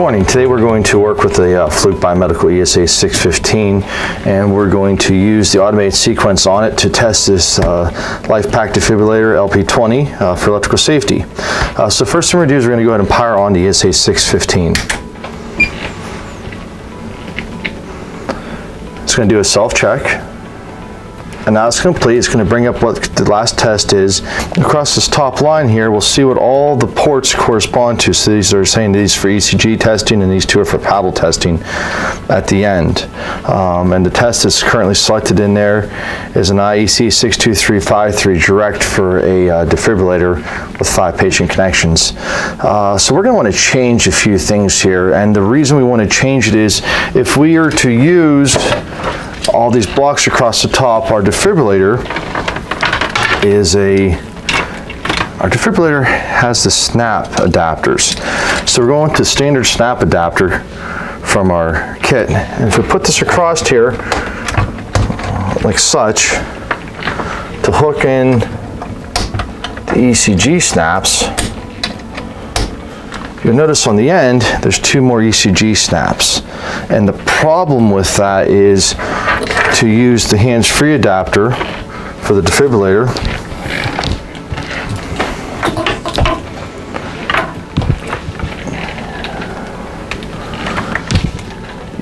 morning. Today we're going to work with the uh, Fluke Biomedical ESA 615 and we're going to use the automated sequence on it to test this uh, LifePak defibrillator LP20 uh, for electrical safety. Uh, so first thing we're going to do is we're going to go ahead and power on the ESA 615. It's going to do a self-check and now it's complete. It's going to bring up what the last test is. Across this top line here, we'll see what all the ports correspond to. So these are saying these for ECG testing and these two are for paddle testing at the end. Um, and the test that's currently selected in there is an IEC 62353 direct for a uh, defibrillator with five patient connections. Uh, so we're going to want to change a few things here. And the reason we want to change it is if we are to use all these blocks across the top, our defibrillator is a, our defibrillator has the snap adapters. So we're going to standard snap adapter from our kit. And if we put this across here, like such, to hook in the ECG snaps, You'll notice on the end, there's two more ECG snaps. And the problem with that is to use the hands-free adapter for the defibrillator.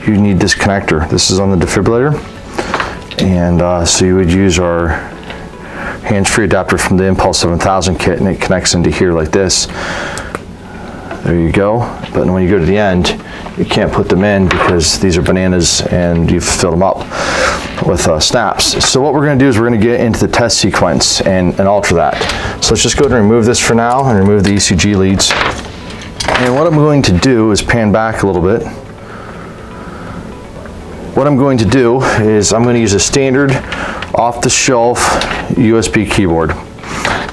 You need this connector. This is on the defibrillator. And uh, so you would use our hands-free adapter from the Impulse 7000 kit and it connects into here like this. There you go. But when you go to the end, you can't put them in because these are bananas and you've filled them up with uh, snaps. So what we're going to do is we're going to get into the test sequence and, and alter that. So let's just go ahead and remove this for now and remove the ECG leads. And what I'm going to do is pan back a little bit. What I'm going to do is I'm going to use a standard off-the-shelf USB keyboard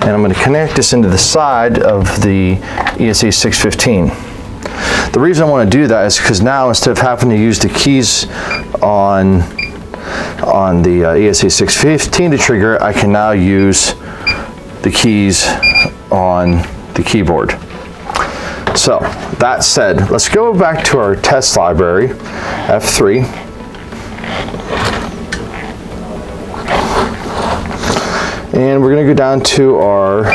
and I'm going to connect this into the side of the ESA 615. The reason I want to do that is because now instead of having to use the keys on on the uh, ESA 615 to trigger, I can now use the keys on the keyboard. So that said, let's go back to our test library, F3. And we're going to go down to our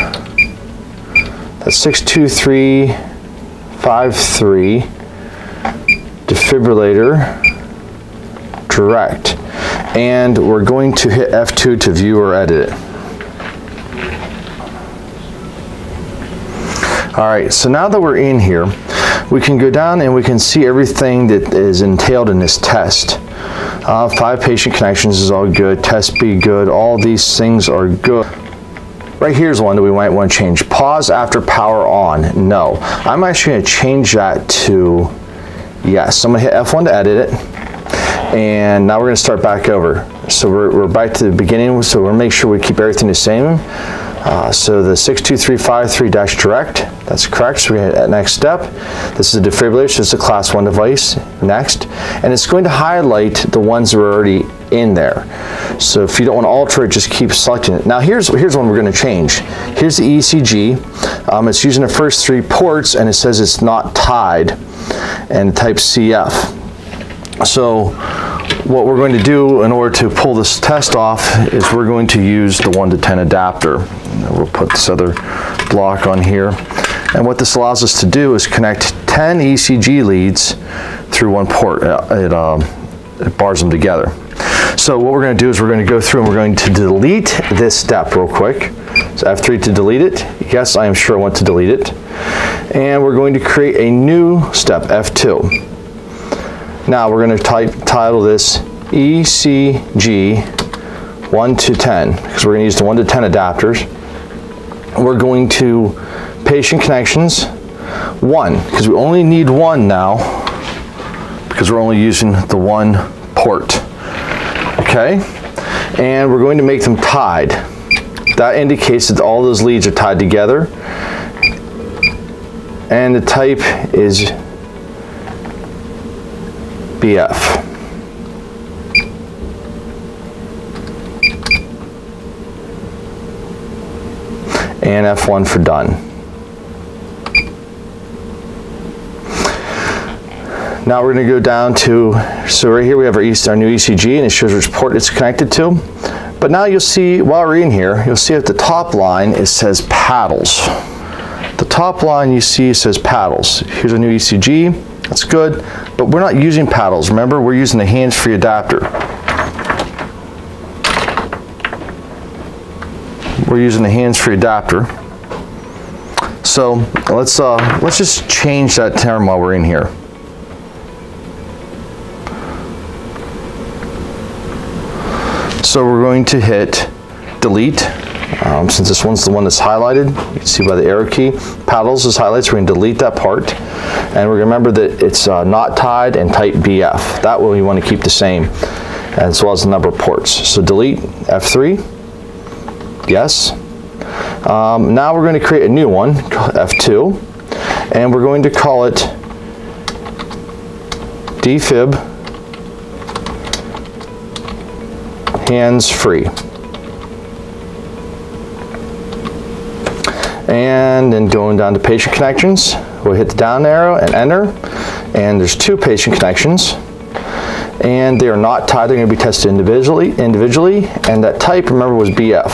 62353 defibrillator direct. And we're going to hit F2 to view or edit it. All right, so now that we're in here, we can go down and we can see everything that is entailed in this test. Uh, five patient connections is all good. Test be good. All these things are good. Right here's one that we might want to change. Pause after power on. No. I'm actually going to change that to yes. I'm going to hit F1 to edit it. And now we're going to start back over. So we're, we're back to the beginning. So we'll make sure we keep everything the same. Uh, so the 62353-direct, that's correct. So we're to next step. This is a defibrillator, it's a class one device. Next. And it's going to highlight the ones that are already in there. So if you don't want to alter it, just keep selecting it. Now here's, here's one we're going to change. Here's the ECG. Um, it's using the first three ports and it says it's not tied and type CF. So what we're going to do in order to pull this test off is we're going to use the 1 to 10 adapter. We'll put this other block on here. And what this allows us to do is connect 10 ECG leads through one port. Uh, it, um, it bars them together. So what we're going to do is we're going to go through and we're going to delete this step real quick. So F3 to delete it. Yes, I am sure I want to delete it. And we're going to create a new step, F2. Now we're going to type title this ECG 1 to 10 because we're going to use the 1 to 10 adapters. We're going to patient connections 1 because we only need one now because we're only using the one port. Okay? And we're going to make them tied. That indicates that all those leads are tied together. And the type is BF. And F1 for done. Now we're going to go down to, so right here we have our, our new ECG and it shows which port it's connected to. But now you'll see, while we're in here, you'll see at the top line it says paddles. The top line you see says paddles. Here's a new ECG, that's good, but we're not using paddles. Remember, we're using the hands-free adapter. We're using the hands-free adapter. So let's uh, let's just change that term while we're in here. So we're going to hit delete. Um, since this one's the one that's highlighted, you can see by the arrow key, paddles is highlighted, so we're to delete that part. And to remember that it's uh, not tied and type BF. That one we want to keep the same, as well as the number of ports. So delete F3, yes. Um, now we're going to create a new one, F2, and we're going to call it defib hands-free. And then going down to patient connections, we'll hit the down arrow and enter. And there's two patient connections. And they are not tied, they're gonna be tested individually, individually. And that type, remember, was BF.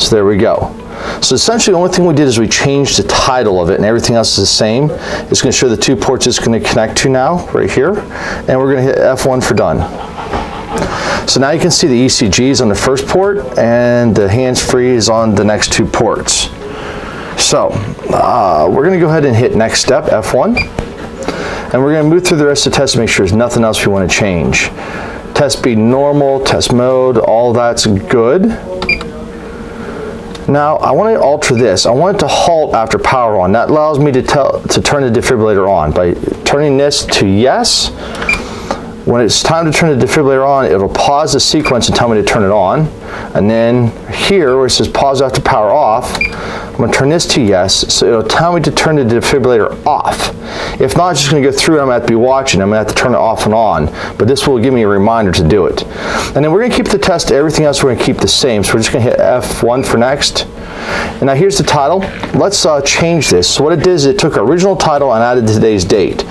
So there we go. So essentially the only thing we did is we changed the title of it and everything else is the same. It's going to show the two ports it's going to connect to now, right here. And we're going to hit F1 for done. So now you can see the ECGs on the first port and the hands-free is on the next two ports. So uh, we're going to go ahead and hit next step, F1. And we're going to move through the rest of the test to make sure there's nothing else we want to change. Test speed normal, test mode, all that's good. Now I want to alter this. I want it to halt after power on. That allows me to, tell, to turn the defibrillator on. By turning this to yes, when it's time to turn the defibrillator on, it'll pause the sequence and tell me to turn it on. And then here, where it says pause after power off, I'm going to turn this to yes, so it'll tell me to turn the defibrillator off. If not, it's just going to go through and I'm to have to be watching. I'm going to have to turn it off and on, but this will give me a reminder to do it. And then we're going to keep the test, everything else we're going to keep the same. So we're just going to hit F1 for next. And now here's the title. Let's uh, change this. So what it did is it took our original title and added today's date.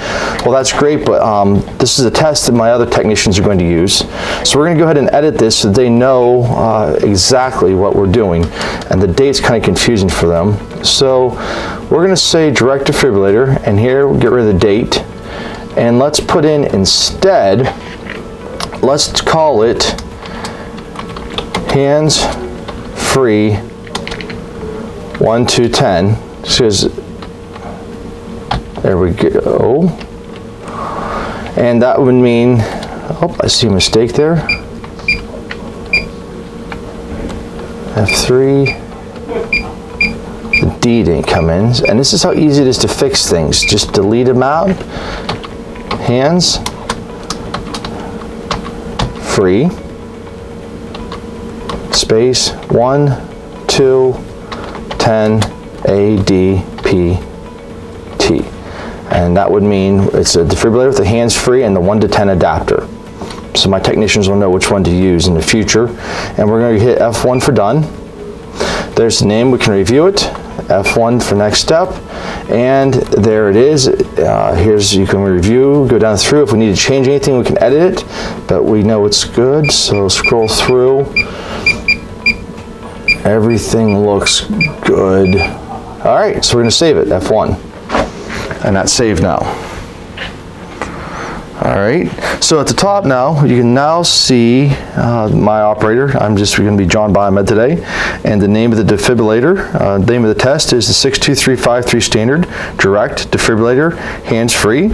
Well, that's great, but um, this is a test that my other technicians are going to use. So we're going to go ahead and edit this so they know uh, exactly what we're doing. And the date's kind of confusing for them. So we're going to say direct defibrillator, and here we'll get rid of the date. And let's put in instead, let's call it hands free 1 to 10. Says, there we go. And that would mean, oh, I see a mistake there. F3. The D didn't come in. And this is how easy it is to fix things. Just delete them out. Hands. Free. Space. One, two, 10 ADPT. And that would mean it's a defibrillator with the hands free and the 1 to 10 adapter. So my technicians will know which one to use in the future. And we're going to hit F1 for done. There's the name, we can review it. F1 for next step. And there it is. Uh, here's, you can review, go down through. If we need to change anything, we can edit it, but we know it's good. So scroll through. Everything looks good. All right, so we're gonna save it, F1. And that's saved now. All right, so at the top now, you can now see uh, my operator. I'm just going to be John Biomed today. And the name of the defibrillator, uh, the name of the test is the 62353 standard, direct defibrillator, hands-free.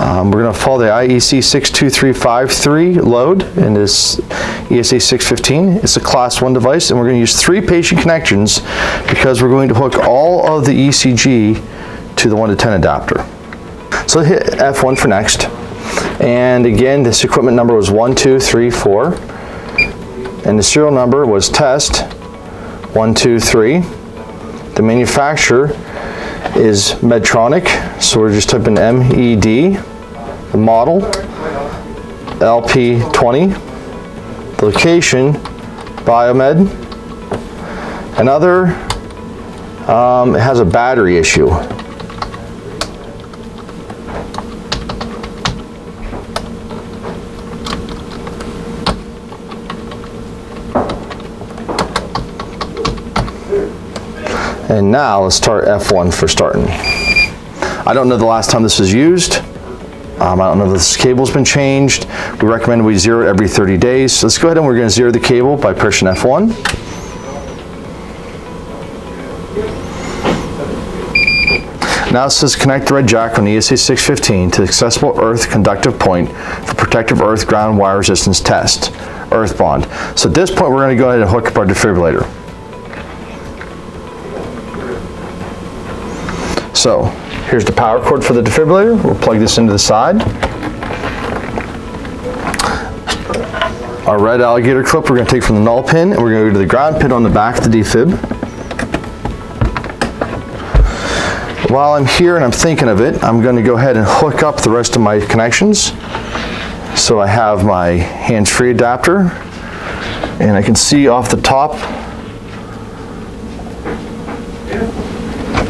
Um, we're going to follow the IEC 62353 load and this ESA 615. It's a class one device and we're going to use three patient connections because we're going to hook all of the ECG to the 1 to 10 adapter. So hit F1 for next. And again, this equipment number was 1234. And the serial number was test 123. The manufacturer is Medtronic. So we're just typing MED. The model LP20. The location Biomed. Another um, it has a battery issue. And now let's start F1 for starting. I don't know the last time this was used. Um, I don't know if this cable's been changed. We recommend we zero it every 30 days. So let's go ahead and we're going to zero the cable by pushing F1. Now it says connect the red jack on the ESA 615 to the accessible earth conductive point for protective earth ground wire resistance test, earth bond. So at this point we're going to go ahead and hook up our defibrillator. So here's the power cord for the defibrillator. We'll plug this into the side. Our red alligator clip we're going to take from the null pin and we're going to go to the ground pin on the back of the defib. While I'm here and I'm thinking of it, I'm going to go ahead and hook up the rest of my connections. So I have my hands-free adapter and I can see off the top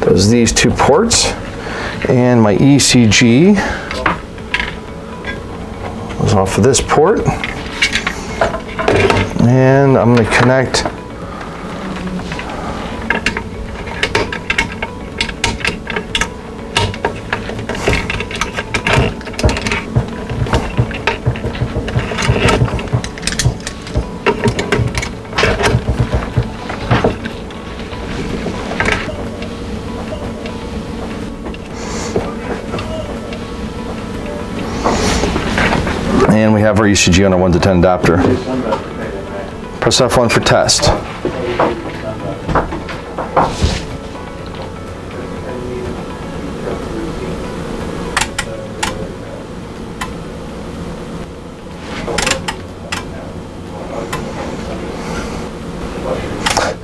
there's these two ports. And my ECG is off of this port. And I'm going to connect ECG on our 1 to 10 adapter. Press F1 for test.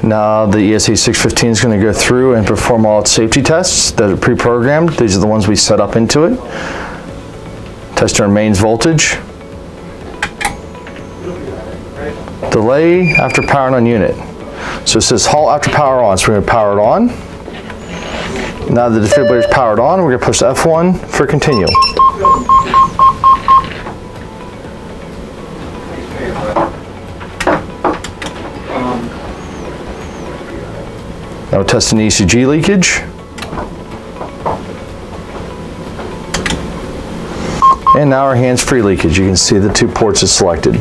Now the ESA 615 is going to go through and perform all its safety tests that are pre-programmed. These are the ones we set up into it. Test our mains voltage. Delay after power on unit. So it says halt after power on, so we're to power it on. Now the defibrillator is powered on, we're going to push F1 for continue. Now we're testing the ECG leakage. And now our hands-free leakage. You can see the two ports is selected.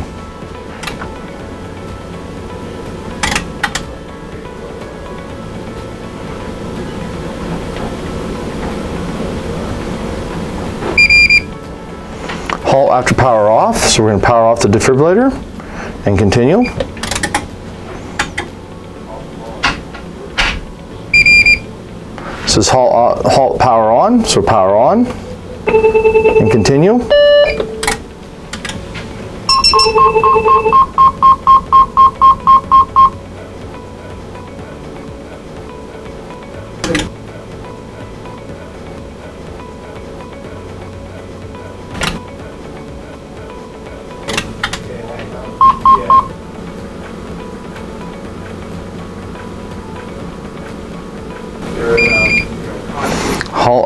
Halt after power off, so we're going to power off the defibrillator and continue. This is halt, uh, halt power on, so power on and continue.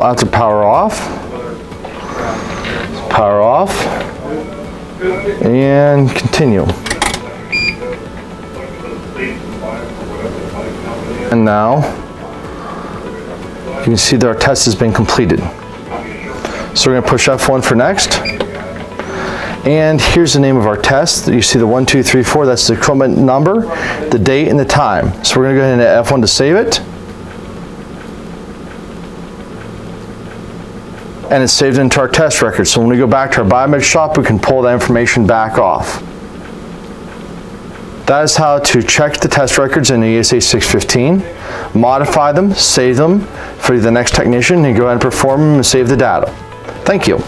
Halt after power off. Power off. And continue. And now you can see that our test has been completed. So we're going to push F1 for next. And here's the name of our test. You see the one, two, three, four. That's the equipment number, the date, and the time. So we're going to go ahead and hit F1 to save it. And it's saved into our test record. So when we go back to our biomed shop, we can pull that information back off. That is how to check the test records in the ESA 615, modify them, save them for the next technician, and go ahead and perform them and save the data. Thank you.